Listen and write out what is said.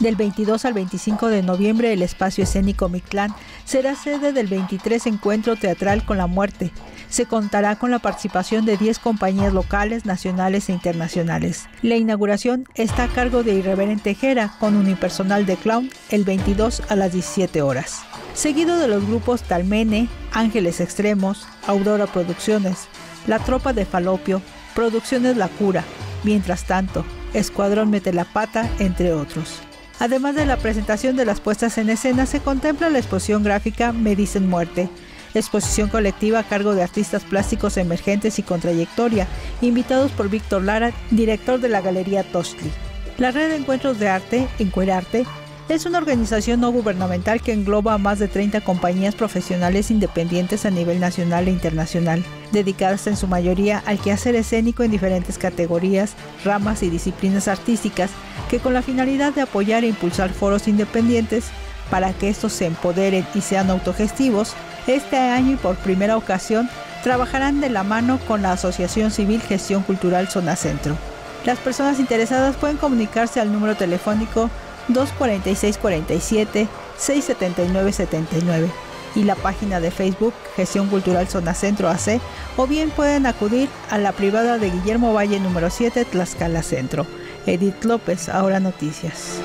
Del 22 al 25 de noviembre, el espacio escénico Mictlán será sede del 23 Encuentro Teatral con la Muerte. Se contará con la participación de 10 compañías locales, nacionales e internacionales. La inauguración está a cargo de Irreverente Tejera con unipersonal de clown el 22 a las 17 horas. Seguido de los grupos Talmene, Ángeles Extremos, Aurora Producciones, La Tropa de Falopio, Producciones La Cura, Mientras tanto, Escuadrón Mete la Pata, entre otros. Además de la presentación de las puestas en escena, se contempla la exposición gráfica Me Dicen Muerte, exposición colectiva a cargo de artistas plásticos emergentes y con trayectoria, invitados por Víctor Lara, director de la Galería Tostli. La red de encuentros de arte, Encuerarte, es una organización no gubernamental que engloba a más de 30 compañías profesionales independientes a nivel nacional e internacional, dedicadas en su mayoría al quehacer escénico en diferentes categorías, ramas y disciplinas artísticas, que con la finalidad de apoyar e impulsar foros independientes para que estos se empoderen y sean autogestivos, este año y por primera ocasión trabajarán de la mano con la Asociación Civil Gestión Cultural Zona Centro. Las personas interesadas pueden comunicarse al número telefónico 246-47 679-79 y la página de Facebook Gestión Cultural Zona Centro AC o bien pueden acudir a la privada de Guillermo Valle número 7 Tlaxcala Centro. Edith López, ahora noticias.